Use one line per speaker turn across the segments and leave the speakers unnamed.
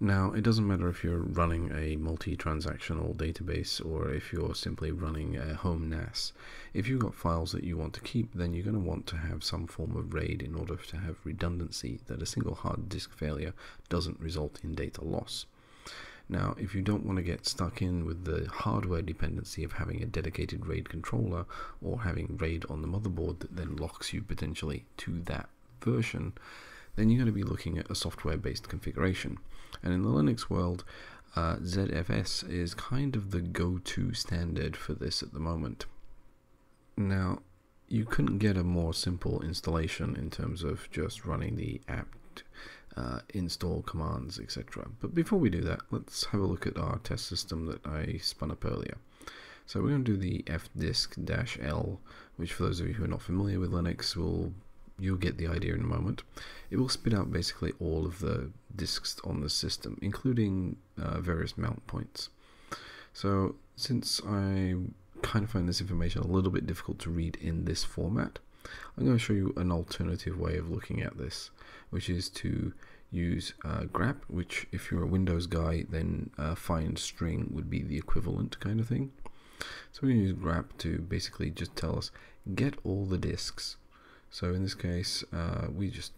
Now, it doesn't matter if you're running a multi-transactional database or if you're simply running a home NAS. If you've got files that you want to keep, then you're going to want to have some form of RAID in order to have redundancy that a single hard disk failure doesn't result in data loss. Now, if you don't want to get stuck in with the hardware dependency of having a dedicated RAID controller or having RAID on the motherboard that then locks you potentially to that version, then you're going to be looking at a software-based configuration. And in the Linux world, uh, ZFS is kind of the go-to standard for this at the moment. Now, you couldn't get a more simple installation in terms of just running the apt uh, install commands, etc. But before we do that, let's have a look at our test system that I spun up earlier. So we're going to do the fdisk-l, which for those of you who are not familiar with Linux will you'll get the idea in a moment. It will spit out basically all of the disks on the system, including uh, various mount points. So since I kind of find this information a little bit difficult to read in this format, I'm going to show you an alternative way of looking at this, which is to use uh, grep, which if you're a Windows guy, then uh, find string would be the equivalent kind of thing. So to use grep to basically just tell us get all the disks so in this case, uh, we just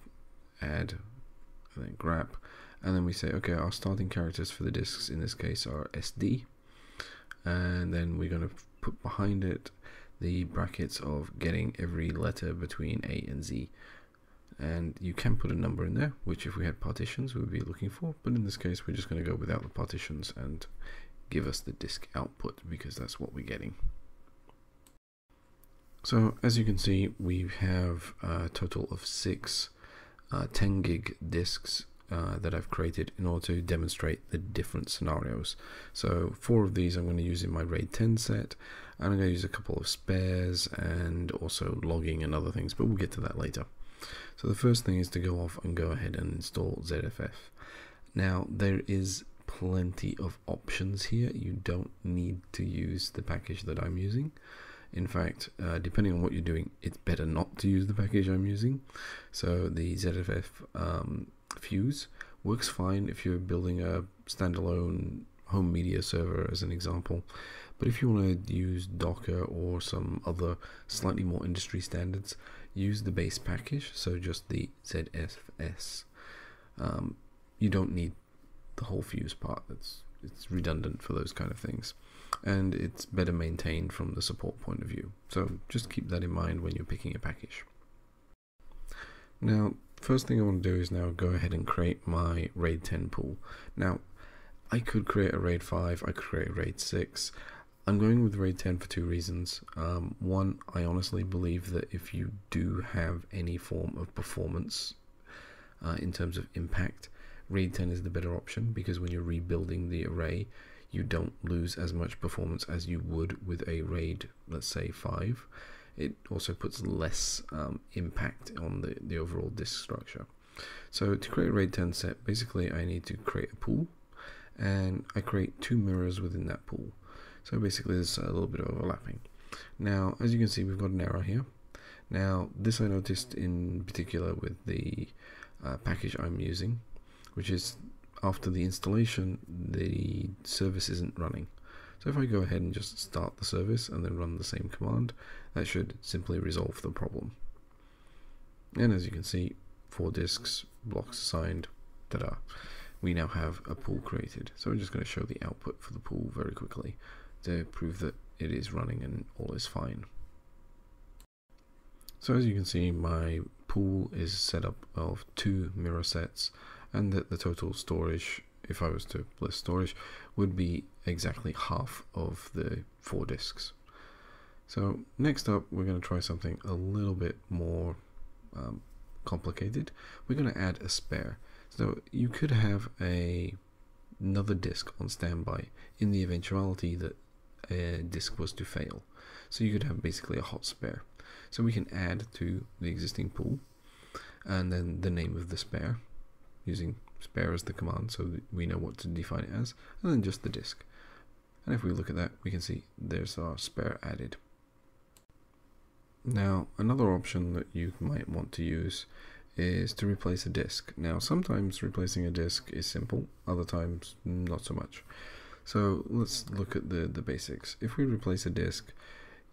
add I think grep, and then we say, okay, our starting characters for the disks in this case are SD, and then we're going to put behind it the brackets of getting every letter between A and Z. And you can put a number in there, which if we had partitions, we would be looking for. But in this case, we're just going to go without the partitions and give us the disk output because that's what we're getting. So as you can see, we have a total of six uh, 10 gig disks uh, that I've created in order to demonstrate the different scenarios. So four of these I'm going to use in my RAID 10 set, and I'm going to use a couple of spares and also logging and other things, but we'll get to that later. So the first thing is to go off and go ahead and install ZFS. Now there is plenty of options here. You don't need to use the package that I'm using. In fact, uh, depending on what you're doing, it's better not to use the package I'm using. So the ZFS um, Fuse works fine if you're building a standalone home media server as an example. But if you want to use Docker or some other slightly more industry standards, use the base package, so just the ZFS. Um, you don't need the whole fuse part. It's it's redundant for those kind of things and it's better maintained from the support point of view. So just keep that in mind when you're picking a package. Now, first thing I want to do is now go ahead and create my RAID 10 pool. Now, I could create a RAID 5, I could create a RAID 6. I'm going with RAID 10 for two reasons. Um, one, I honestly believe that if you do have any form of performance uh, in terms of impact, RAID 10 is the better option because when you're rebuilding the array, you don't lose as much performance as you would with a RAID, let's say 5. It also puts less um, impact on the, the overall disk structure. So to create a RAID 10 set, basically I need to create a pool and I create two mirrors within that pool. So basically there's a little bit of overlapping. Now, as you can see, we've got an error here. Now, this I noticed in particular with the uh, package I'm using, which is after the installation, the service isn't running. So if I go ahead and just start the service and then run the same command, that should simply resolve the problem. And as you can see, four disks, blocks assigned, ta-da. We now have a pool created. So I'm just going to show the output for the pool very quickly to prove that it is running and all is fine. So as you can see, my pool is set up of two mirror sets and that the total storage, if I was to list storage, would be exactly half of the four disks. So next up, we're going to try something a little bit more um, complicated. We're going to add a spare. So you could have a another disk on standby in the eventuality that a disk was to fail. So you could have basically a hot spare. So we can add to the existing pool and then the name of the spare using spare as the command so we know what to define it as, and then just the disk. And if we look at that, we can see there's our spare added. Now, another option that you might want to use is to replace a disk. Now, sometimes replacing a disk is simple, other times mm, not so much. So let's look at the, the basics. If we replace a disk,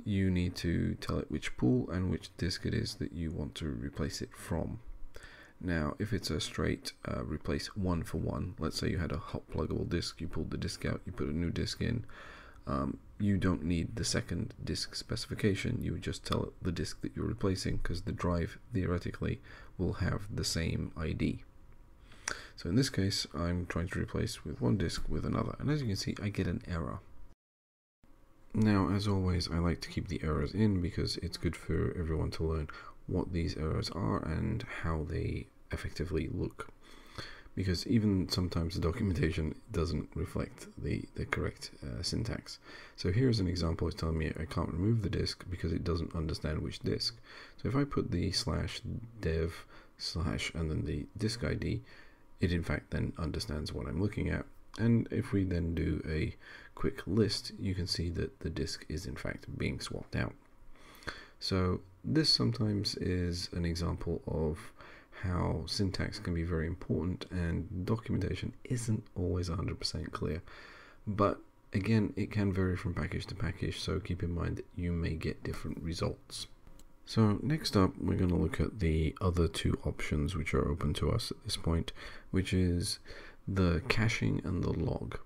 you need to tell it which pool and which disk it is that you want to replace it from. Now, if it's a straight uh, replace one for one, let's say you had a hot pluggable disk, you pulled the disk out, you put a new disk in, um, you don't need the second disk specification. You would just tell the disk that you're replacing because the drive theoretically will have the same ID. So in this case, I'm trying to replace with one disk with another. And as you can see, I get an error. Now, as always, I like to keep the errors in because it's good for everyone to learn what these errors are and how they effectively look because even sometimes the documentation doesn't reflect the, the correct uh, syntax. So here's an example, it's telling me I can't remove the disk because it doesn't understand which disk. So if I put the slash dev slash and then the disk ID, it in fact then understands what I'm looking at. And if we then do a quick list, you can see that the disk is in fact being swapped out. So this sometimes is an example of how syntax can be very important and documentation isn't always 100% clear. But again, it can vary from package to package, so keep in mind that you may get different results. So next up, we're going to look at the other two options which are open to us at this point, which is the caching and the log.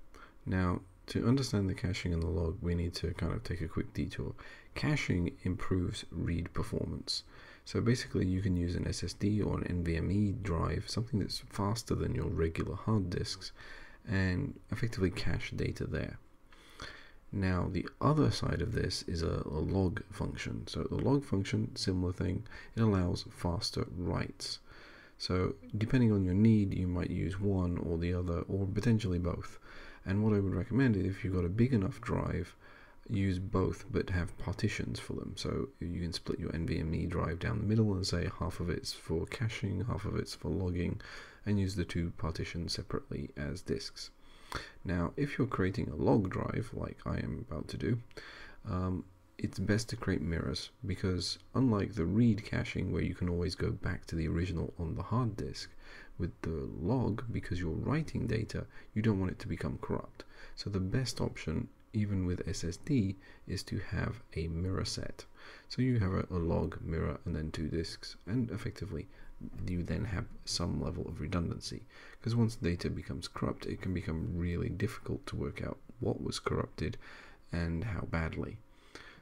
Now, to understand the caching in the log, we need to kind of take a quick detour. Caching improves read performance. So basically you can use an SSD or an NVMe drive, something that's faster than your regular hard disks, and effectively cache data there. Now the other side of this is a, a, log function. So the log function, similar thing, it allows faster writes. So depending on your need, you might use one or the other, or potentially both. And what I would recommend is if you've got a big enough drive, use both but have partitions for them. So you can split your NVMe drive down the middle and say half of it's for caching, half of it's for logging, and use the two partitions separately as disks. Now, if you're creating a log drive, like I am about to do, um, it's best to create mirrors because unlike the read caching where you can always go back to the original on the hard disk, with the log, because you're writing data, you don't want it to become corrupt. So the best option even with SSD is to have a mirror set. So you have a, a, log, mirror, and then two disks, and effectively you then have some level of redundancy. Because once data becomes corrupt, it can become really difficult to work out what was corrupted and how badly.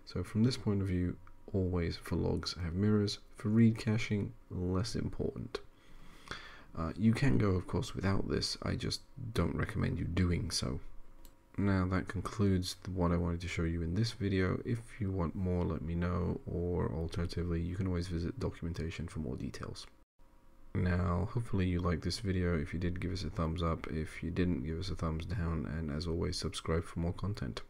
So from this point of view, always for logs have mirrors. For read caching, less important. Uh, you can go, of course, without this. I just don't recommend you doing so. Now that concludes what I wanted to show you in this video. If you want more, let me know, or alternatively, you can always visit documentation for more details. Now, hopefully you liked this video. If you did, give us a thumbs up. If you didn't, give us a thumbs down. And as always, subscribe for more content.